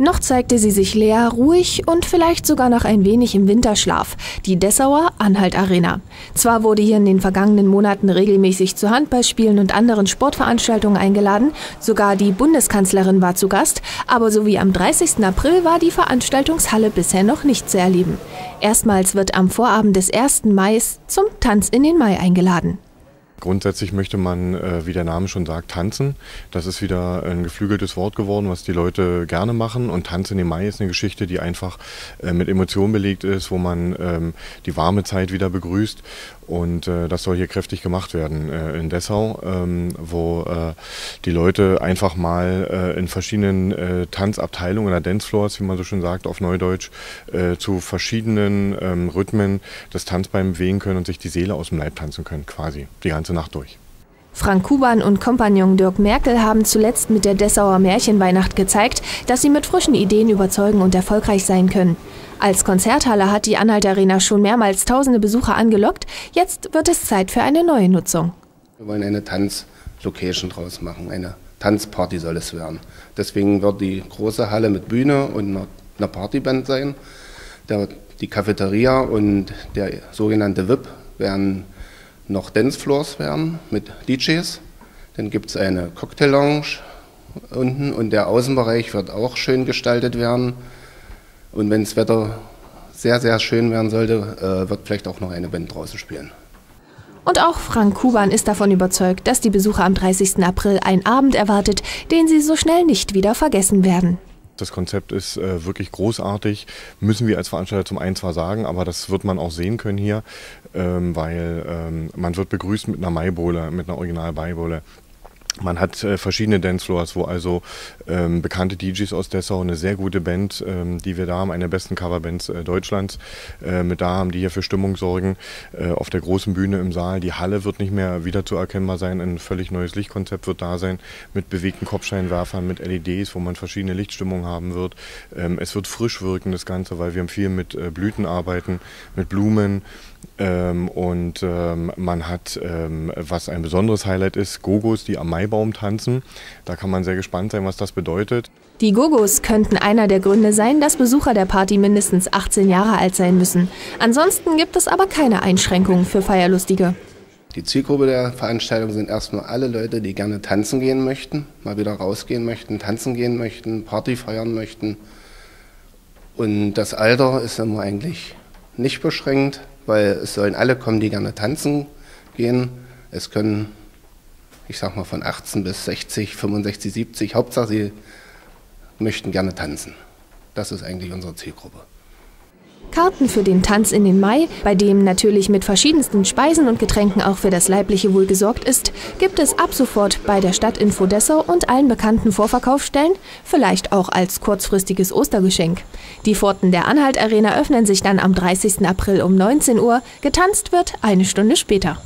Noch zeigte sie sich leer, ruhig und vielleicht sogar noch ein wenig im Winterschlaf. Die Dessauer Anhalt Arena. Zwar wurde hier in den vergangenen Monaten regelmäßig zu Handballspielen und anderen Sportveranstaltungen eingeladen, sogar die Bundeskanzlerin war zu Gast, aber so wie am 30. April war die Veranstaltungshalle bisher noch nicht zu erleben. Erstmals wird am Vorabend des 1. Mai zum Tanz in den Mai eingeladen. Grundsätzlich möchte man, äh, wie der Name schon sagt, tanzen. Das ist wieder ein geflügeltes Wort geworden, was die Leute gerne machen. Und Tanz in den Mai ist eine Geschichte, die einfach äh, mit Emotionen belegt ist, wo man ähm, die warme Zeit wieder begrüßt. Und äh, das soll hier kräftig gemacht werden in Dessau, ähm, wo die Leute einfach mal in verschiedenen Tanzabteilungen oder Dancefloors, wie man so schön sagt auf Neudeutsch, zu verschiedenen ähm, Rhythmen das Tanzbein bewegen können und sich die Seele aus dem Leib tanzen können, quasi. Die ganze Nacht durch. Frank Kuban und Kompagnon Dirk Merkel haben zuletzt mit der Dessauer Märchenweihnacht gezeigt, dass sie mit frischen Ideen überzeugen und erfolgreich sein können. Als Konzerthalle hat die Anhalt Arena schon mehrmals tausende Besucher angelockt. Jetzt wird es Zeit für eine neue Nutzung. Wir wollen eine Tanzlocation draus machen. Eine Tanzparty soll es werden. Deswegen wird die große Halle mit Bühne und einer Partyband sein. Der, die Cafeteria und der sogenannte VIP werden noch Dancefloors werden mit DJs. Dann gibt es eine Cocktail-Lounge unten und der Außenbereich wird auch schön gestaltet werden. Und wenn das Wetter sehr, sehr schön werden sollte, äh, wird vielleicht auch noch eine Band draußen spielen. Und auch Frank Kuban ist davon überzeugt, dass die Besucher am 30. April einen Abend erwartet, den sie so schnell nicht wieder vergessen werden. Das Konzept ist äh, wirklich großartig, müssen wir als Veranstalter zum einen zwar sagen, aber das wird man auch sehen können hier, ähm, weil ähm, man wird begrüßt mit einer Maibowle, mit einer Original-Maibowle. Man hat äh, verschiedene Dancefloors, wo also ähm, bekannte DJs aus Dessau, eine sehr gute Band, ähm, die wir da haben, eine der besten Coverbands äh, Deutschlands, äh, mit da haben, die hier für Stimmung sorgen, äh, auf der großen Bühne im Saal. Die Halle wird nicht mehr wieder zu erkennbar sein, ein völlig neues Lichtkonzept wird da sein, mit bewegten Kopfscheinwerfern, mit LEDs, wo man verschiedene Lichtstimmungen haben wird. Ähm, es wird frisch wirken, das Ganze, weil wir viel mit äh, Blüten arbeiten, mit Blumen. Ähm, und ähm, man hat, ähm, was ein besonderes Highlight ist, Gogos, die am Maibaum tanzen. Da kann man sehr gespannt sein, was das bedeutet. Die Gogos könnten einer der Gründe sein, dass Besucher der Party mindestens 18 Jahre alt sein müssen. Ansonsten gibt es aber keine Einschränkungen für Feierlustige. Die Zielgruppe der Veranstaltung sind erstmal alle Leute, die gerne tanzen gehen möchten, mal wieder rausgehen möchten, tanzen gehen möchten, Party feiern möchten. Und das Alter ist immer eigentlich nicht beschränkt weil es sollen alle kommen, die gerne tanzen gehen. Es können, ich sag mal, von 18 bis 60, 65, 70, Hauptsache sie möchten gerne tanzen. Das ist eigentlich unsere Zielgruppe. Karten für den Tanz in den Mai, bei dem natürlich mit verschiedensten Speisen und Getränken auch für das leibliche Wohl gesorgt ist, gibt es ab sofort bei der Stadtinfo Dessau und allen bekannten Vorverkaufsstellen, vielleicht auch als kurzfristiges Ostergeschenk. Die Pforten der Anhalt Arena öffnen sich dann am 30. April um 19 Uhr, getanzt wird eine Stunde später.